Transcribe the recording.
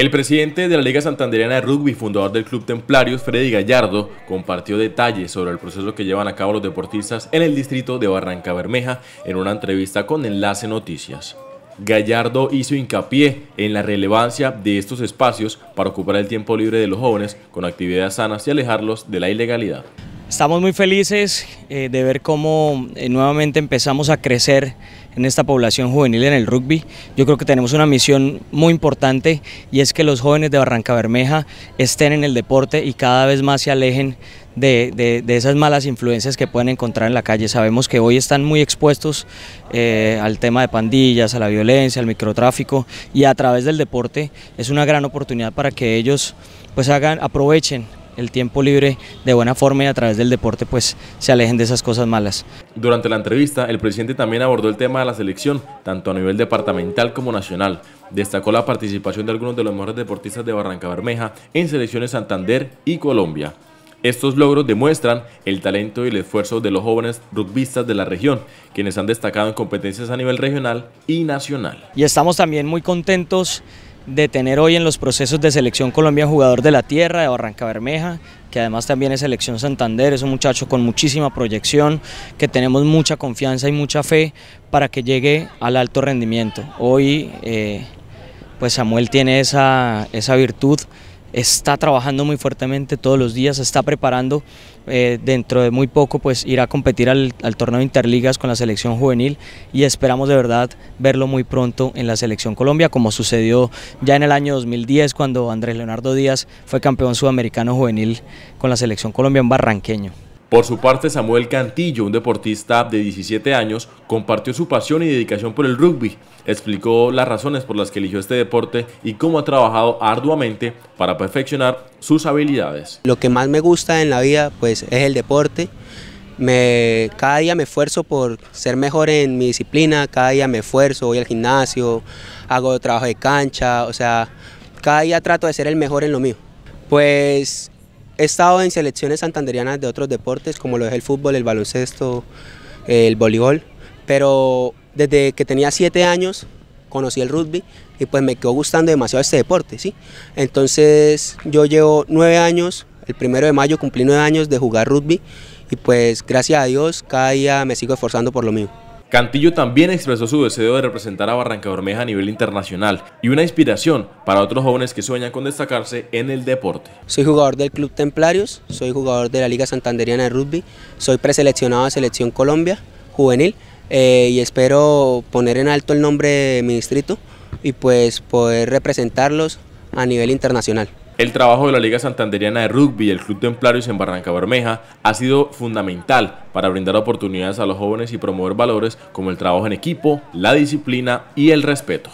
El presidente de la Liga Santanderiana de Rugby, fundador del Club Templarios, Freddy Gallardo, compartió detalles sobre el proceso que llevan a cabo los deportistas en el distrito de Barranca Bermeja en una entrevista con Enlace Noticias. Gallardo hizo hincapié en la relevancia de estos espacios para ocupar el tiempo libre de los jóvenes con actividades sanas y alejarlos de la ilegalidad. Estamos muy felices eh, de ver cómo eh, nuevamente empezamos a crecer en esta población juvenil en el rugby. Yo creo que tenemos una misión muy importante y es que los jóvenes de Barranca Bermeja estén en el deporte y cada vez más se alejen de, esas malas influencias que pueden encontrar en la calle. Sabemos que hoy están muy expuestos eh, al tema de pandillas, a la violencia, al microtráfico y a través del deporte es una gran oportunidad para que ellos pues hagan, aprovechen el tiempo libre de buena forma y a través del deporte pues se alejen de esas cosas malas. Durante la entrevista, el presidente también abordó el tema de la selección, tanto a nivel departamental como nacional. Destacó la participación de algunos de los mejores deportistas de Barranca Bermeja en selecciones Santander y Colombia. Estos logros demuestran el talento y el esfuerzo de los jóvenes rugbistas de la región, quienes han destacado en competencias a nivel regional y nacional. Y estamos también muy contentos de tener hoy en los procesos de selección Colombia jugador de la tierra, de Barranca Bermeja, que además también es selección Santander, es un muchacho con muchísima proyección, que tenemos mucha confianza y mucha fe para que llegue al alto rendimiento. Hoy eh, pues Samuel tiene esa, esa virtud está trabajando muy fuertemente todos los días, se está preparando eh, dentro de muy poco pues irá a competir al, torneo Interligas con la selección juvenil y esperamos de verdad verlo muy pronto en la selección Colombia como sucedió ya en el año 2010 cuando Andrés Leonardo Díaz fue campeón sudamericano juvenil con la selección Colombia en Barranqueño. Por su parte, Samuel Cantillo, un deportista de 17 años, compartió su pasión y dedicación por el rugby. Explicó las razones por las que eligió este deporte y cómo ha trabajado arduamente para perfeccionar sus habilidades. Lo que más me gusta en la vida pues, es el deporte. Me, cada día me esfuerzo por ser mejor en mi disciplina, cada día me esfuerzo, voy al gimnasio, hago trabajo de cancha, o sea, cada día trato de ser el mejor en lo mío. Pues He estado en selecciones santanderianas de otros deportes, como lo es el fútbol, el baloncesto, el voleibol, pero desde que tenía siete años conocí el rugby y pues me quedó gustando demasiado este deporte, ¿sí? Entonces yo llevo nueve años, el primero de mayo cumplí nueve años de jugar rugby y pues gracias a Dios cada día me sigo esforzando por lo mío. Cantillo también expresó su deseo de representar a Barranca Bermeja a nivel internacional y una inspiración para otros jóvenes que sueñan con destacarse en el deporte. Soy jugador del Club Templarios, soy jugador de la Liga Santanderiana de Rugby, soy preseleccionado a Selección Colombia juvenil eh, y espero poner en alto el nombre de mi distrito y pues poder representarlos a nivel internacional. El trabajo de la Liga Santanderiana de Rugby y el Club Templarios en Barranca Bermeja ha sido fundamental para brindar oportunidades a los jóvenes y promover valores como el trabajo en equipo, la disciplina y el respeto.